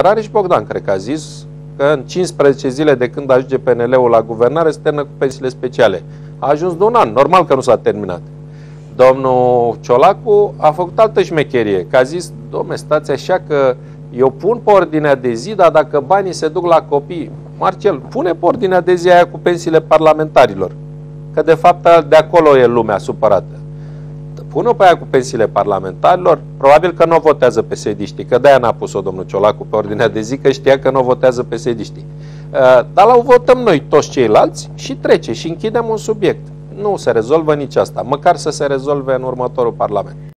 Rareș Bogdan, cred că a zis că în 15 zile de când ajunge PNL-ul la guvernare se termină cu pensiile speciale. A ajuns de un an, normal că nu s-a terminat. Domnul Ciolacu a făcut altă șmecherie, că a zis, domne, stați așa că eu pun pe ordinea de zi, dar dacă banii se duc la copii, Marcel, pune pe ordinea de zi aia cu pensiile parlamentarilor. Că de fapt de acolo e lumea supărată. Pune-o pe aia cu pensiile parlamentarilor, probabil că nu o votează pe sediștii, că de-aia n-a pus-o domnul Ciolacu pe ordinea de zi, că știa că nu o votează pe sediștii. Uh, dar la o votăm noi toți ceilalți și trece și închidem un subiect. Nu se rezolvă nici asta, măcar să se rezolve în următorul Parlament.